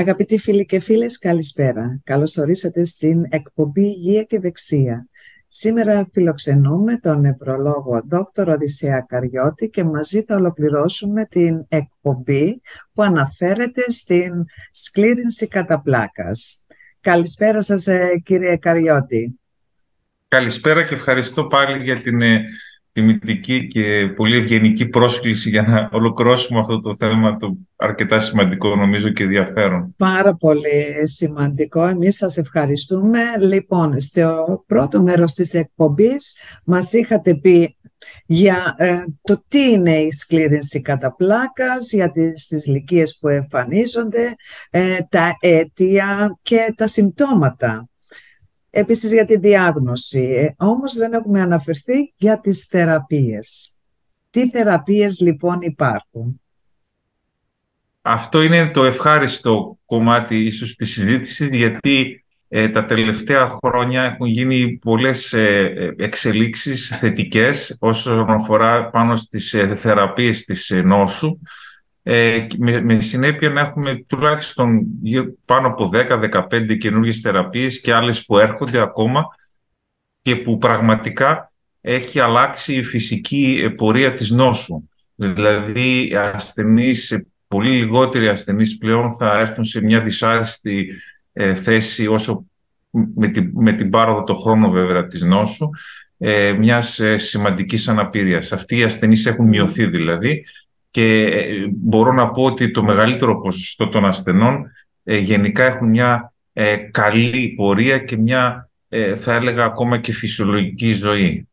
Αγαπητοί φίλοι και φίλες, καλησπέρα. Καλώς ορίσατε στην εκπομπή Υγεία και Δεξία. Σήμερα φιλοξενούμε τον νευρολόγο Δ. Οδυσσέα Καριώτη και μαζί θα ολοκληρώσουμε την εκπομπή που αναφέρεται στην σκλήρινση κατά πλάκας. Καλησπέρα σας ε, κύριε Καριώτη. Καλησπέρα και ευχαριστώ πάλι για την ε, τιμητική και πολύ ευγενική πρόσκληση για να ολοκληρώσουμε αυτό το θέμα το αρκετά σημαντικό νομίζω και ενδιαφέρον. Πάρα πολύ σημαντικό. Εμείς σας ευχαριστούμε. Λοιπόν, στο πρώτο μέρος της εκπομπής μας είχατε πει για ε, το τι είναι η σκλήρινση κατά πλάκας, για τις, τις που εμφανίζονται, ε, τα αίτια και τα συμπτώματα. Επίσης για τη διάγνωση. Ε, όμως δεν έχουμε αναφερθεί για τις θεραπείες. Τι θεραπείες λοιπόν υπάρχουν; Αυτό είναι το ευχάριστο κομμάτι ίσως της συζήτησης γιατί ε, τα τελευταία χρόνια έχουν γίνει πολλές ε, εξελίξεις θετικές όσον αφορά πάνω στις ε, θεραπείες της νόσου ε, με, με, συνέπεια να έχουμε τουλάχιστον πάνω από 10-15 καινούργιες θεραπείες και άλλες που έρχονται ακόμα και που πραγματικά έχει αλλάξει η φυσική πορεία της νόσου. Δηλαδή, ασθενείς, πολύ λιγότεροι ασθενείς πλέον θα έρθουν σε μια δυσάρεστη ε, θέση όσο με την, με την πάροδο το χρόνο βέβαια της νόσου, ε, μιας ε, σημαντικής αναπηρίας. Αυτοί οι ασθενείς έχουν μειωθεί δηλαδή και ε, μπορώ να πω ότι το μεγαλύτερο ποσοστό των ασθενών ε, γενικά έχουν μια ε, καλή πορεία και μια, θα έλεγα, ακόμα και φυσιολογική ζωή.